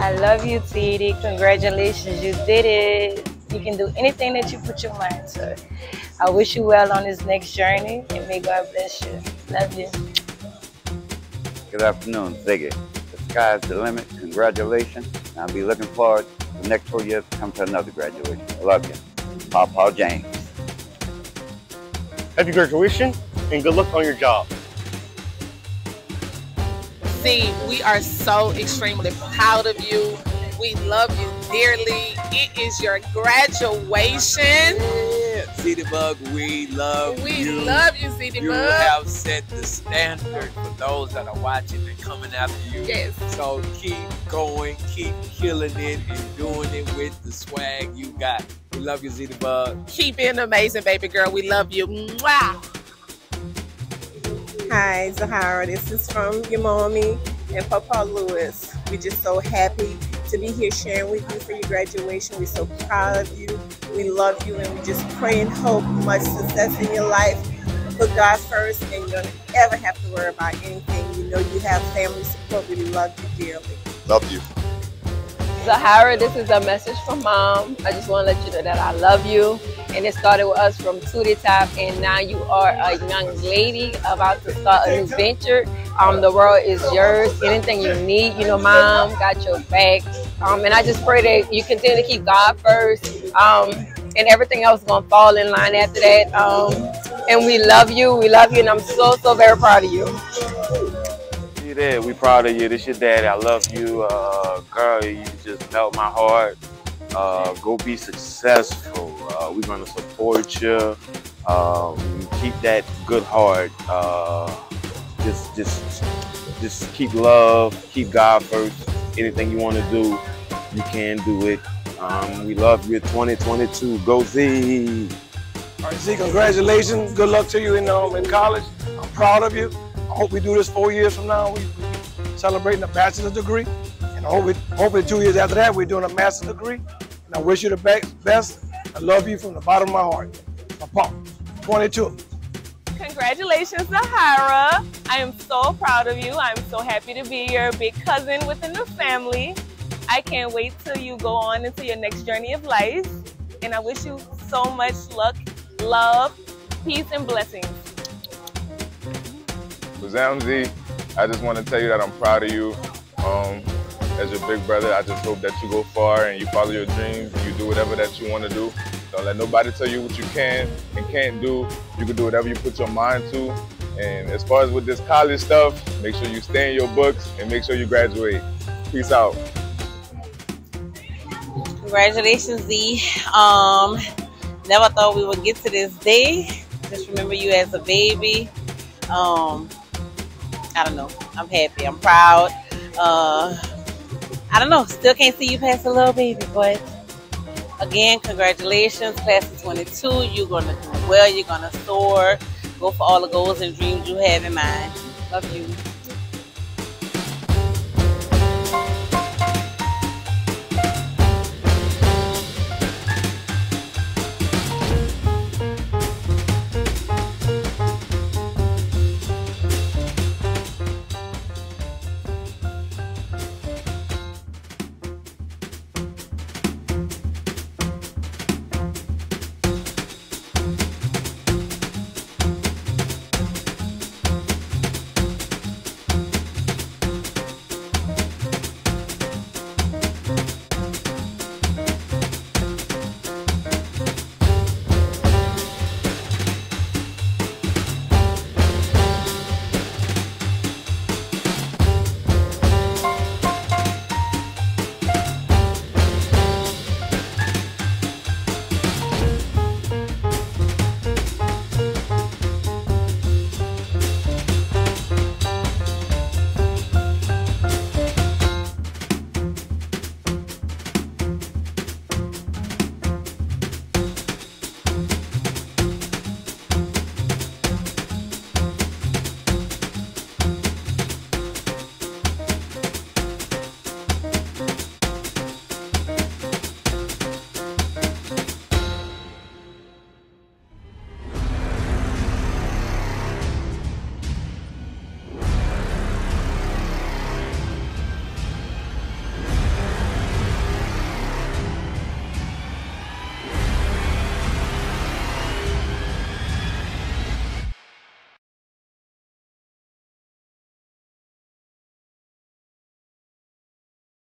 I love you, TD. Congratulations, you did it. You can do anything that you put your mind to. I wish you well on this next journey and may God bless you. Love you. Good afternoon, Ziggy. The sky's the limit. Congratulations. I'll be looking forward to the next four years to come to another graduation. I love you. Papa James. Happy graduation and good luck on your job. See, we are so extremely proud of you. We love you dearly. It is your graduation. Yeah, City Bug, we love we you. We love you, City You Bug. have set the standard for those that are watching and coming after you. Yes. So keep going, keep killing it, and doing it with the swag you got. We love you, City Bug. Keep being amazing, baby girl. We love you. Mwah. Hi, Zahyra. This is from your mommy and Papa Lewis. We're just so happy to be here sharing with you for your graduation. We're so proud of you. We love you and we just pray and hope much success in your life. Put God first and you don't ever have to worry about anything. You know you have family support. We love you dearly. Love you. Zahyra, this is a message from mom. I just want to let you know that I love you. And it started with us from two to top, and now you are a young lady about to start a new venture. Um, the world is yours. Anything you need, you know, mom got your back. Um, and I just pray that you continue to keep God first, um, and everything else is gonna fall in line after that. Um, and we love you. We love you, and I'm so so very proud of you. You there? We proud of you. This your daddy. I love you, uh, girl. You just melt my heart. Uh, go be successful. Uh, we're gonna support you. Um, keep that good heart. Uh, just, just, just keep love. Keep God first. Anything you want to do, you can do it. Um, we love you. 2022. Go Z. All right, Z, congratulations. Good luck to you in, um, in college. I'm proud of you. I hope we do this four years from now. We, we celebrating a bachelor's degree. And I hope hopefully two years after that, we're doing a master's degree. And I wish you the best. Best. I love you from the bottom of my heart. Papa, 22. Congratulations, Zahyra. I am so proud of you. I'm so happy to be your big cousin within the family. I can't wait till you go on into your next journey of life. And I wish you so much luck, love, peace, and blessings. Zamzi, I just want to tell you that I'm proud of you. Um, as your big brother, I just hope that you go far and you follow your dreams and you do whatever that you want to do. Don't let nobody tell you what you can and can't do. You can do whatever you put your mind to. And as far as with this college stuff, make sure you stay in your books and make sure you graduate. Peace out. Congratulations, Z. Um, never thought we would get to this day. Just remember you as a baby. Um, I don't know. I'm happy. I'm proud. Uh, I don't know. Still can't see you past a little baby, but again, congratulations, class of 22. You're gonna do well. You're gonna soar. Go for all the goals and dreams you have in mind. Love you.